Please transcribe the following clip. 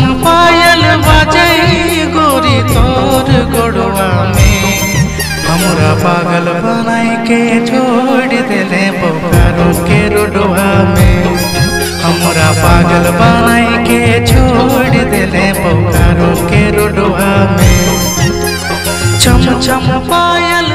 पायल बजाई गोरी तोर गोड़वा में। हमरा पागल बनाई के छोड़ देले बोकारो के रोडवा में। हमरा पागल बनाई के छोड़ देले बोकारो के रोडवा में। चम चम पायल